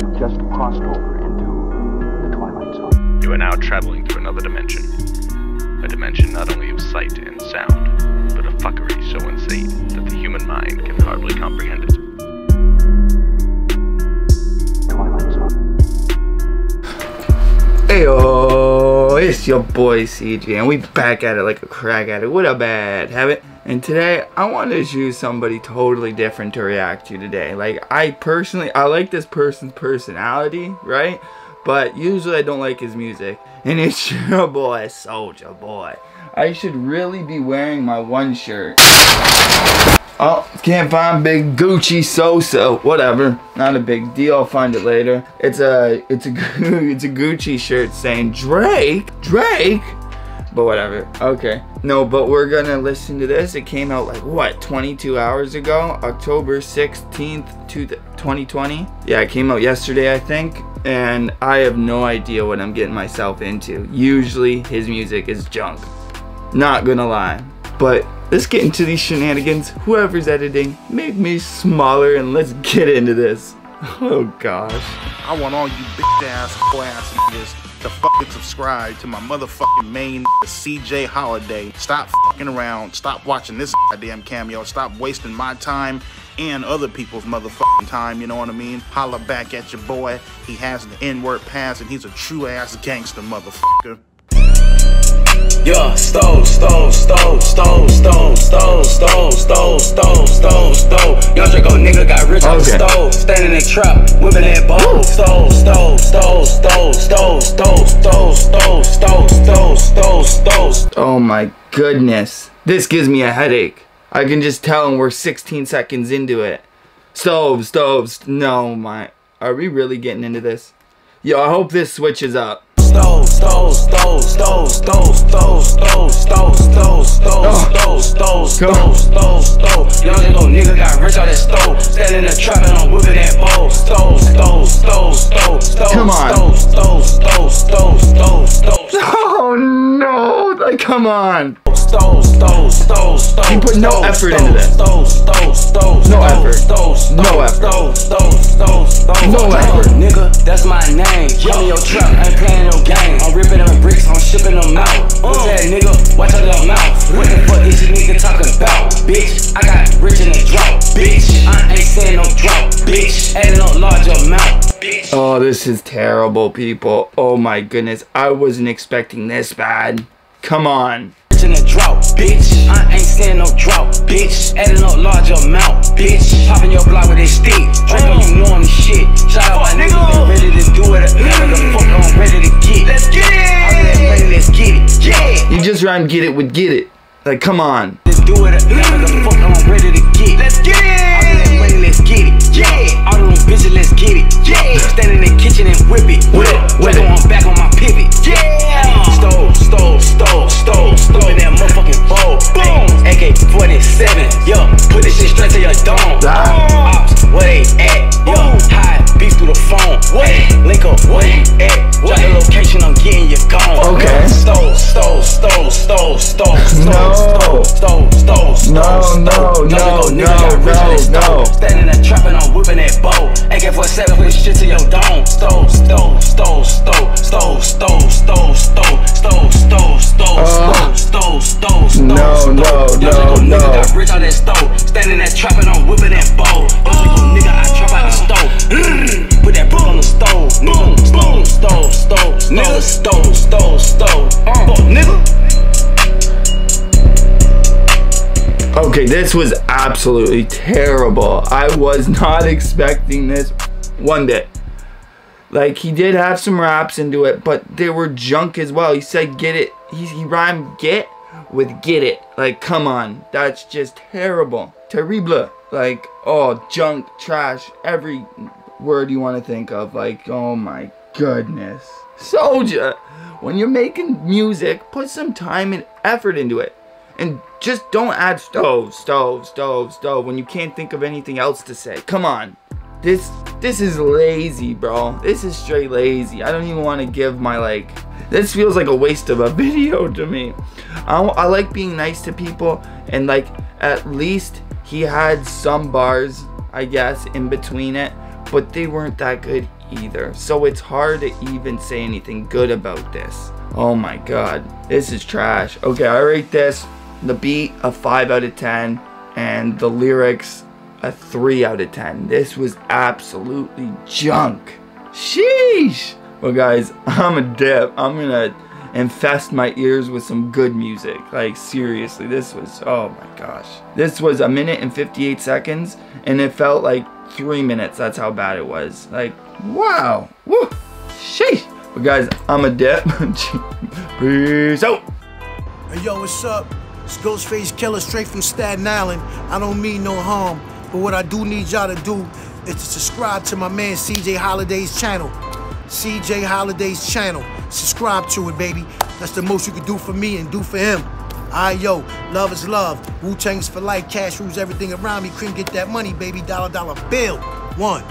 You've just crossed over into the Twilight Zone. You are now traveling through another dimension. A dimension not only of sight and sound, but of fuckery so insane that the human mind can hardly comprehend it. Twilight Zone. Heyo, it's your boy CJ, and we back at it like a crack at it with a bad habit. And today, I want to choose somebody totally different to react to today. Like, I personally, I like this person's personality, right? But usually I don't like his music. And it's your boy, Soulja Boy. I should really be wearing my one shirt. Oh, can't find Big Gucci Sosa. Whatever, not a big deal. I'll find it later. It's a, it's a, it's a Gucci shirt saying Drake, Drake. But whatever. Okay. No, but we're gonna listen to this. It came out like what, 22 hours ago, October 16th, to 2020. Yeah, it came out yesterday, I think. And I have no idea what I'm getting myself into. Usually, his music is junk. Not gonna lie. But let's get into these shenanigans. Whoever's editing, make me smaller and let's get into this. Oh gosh. I want all you bitch ass ass niggas to fucking subscribe to my motherfucking main CJ Halliday. Stop fucking around. Stop watching this goddamn cameo. Stop wasting my time and other people's motherfucking time. You know what I mean? Holla back at your boy. He has the N-word pass and he's a true ass gangster motherfucker. Yeah, stove, stove, stove, stove, stove, stove, stove, stove, stove, stove, stove. Young Draco nigga got rich on the Okay. stove. Standing in trap, whipping that bowl. Stove, stove, stove, stove, stove, stove, stove, stove, stove, stove, stove, stove. Oh my goodness. This gives me a headache. I can just tell and we're 16 seconds into it. Stove, stoves. No, my. Are we really getting into this? Yo, I hope this switches up. Stove, stove, stove, stove, stove, stove, stove, stove, stove, stove, stove, stove, stove, stove, stove. Young nigga got rich on that stove. Stand in trap and I'm whipping that bowl. Stole, stole, stole, stole, stole, come on. stole, stole, stole, stole, stole, stole. Oh no! Like, come on. Stole, stole, stole, stole. He put no effort into that. Stole, stole, stole, no effort. Stole, Oh, this is terrible, people. Oh my goodness. I wasn't expecting this bad. Come on. In the drought, bitch. I ain't saying no drought, bitch. Adding up large amount, bitch. Popping your block with a stick. Draco, you know I'm the shit. Shout out my nigga, been ready to do it. Never the fuck I'm ready to get. Let's get it. I'm ready, let's get it. Yeah. You just rhymed get it with get it. Like, come on. Let's do it. Never the fuck I'm ready to get. Let's get it. Stove, stove, stove, No. stove, stove, stove, stove, No, stove. no, Young no, nigga, no, got rich no, this stove. no. Standing in the trap and I'm whipping that bow. AK-47, put shit to your dome. Stove, stove, stove, stove, stove, stove, stove, stove, stove, stove, stove, Uh. stove, stove, stove, No, stove. no, Young no, nigga, no. nigga got rich on that stove. Standing in that trap and I'm Okay, this was absolutely terrible. I was not expecting this one bit. Like he did have some raps into it, but they were junk as well. He said get it. He, he rhymed get with get it. Like come on, that's just terrible. Terrible. Like oh junk, trash, every word you want to think of. Like oh my goodness. Soulja, when you're making music, put some time and effort into it. And just don't add stove, stove, stove, stove when you can't think of anything else to say. Come on. This this is lazy, bro. This is straight lazy. I don't even want to give my like this feels like a waste of a video to me. I, I like being nice to people and like at least he had some bars, I guess, in between it, but they weren't that good either. So it's hard to even say anything good about this. Oh my god. This is trash. Okay, I rate this the beat a 5 out of 10 and the lyrics a 3 out of 10. This was absolutely junk. Sheesh. Well guys, I'm a dip. I'm gonna infest my ears with some good music. Like seriously, this was oh my gosh. This was a minute and 58 seconds and it felt like three minutes. That's how bad it was. Like, wow. Woo. Sheesh. But guys, I'm a dip. Peace out. Hey yo, what's up? It's Ghostface Killah straight from Staten Island. I don't mean no harm, but what I do need y'all to do is to subscribe to my man CJ Halliday's channel. CJ Halliday's channel. Subscribe to it, baby. That's the most you can do for me and do for him. Alright, yo, love is love. Wu Tang's for life, cash rules everything around me. Cream, get that money, baby. Dollar, dollar bill. One.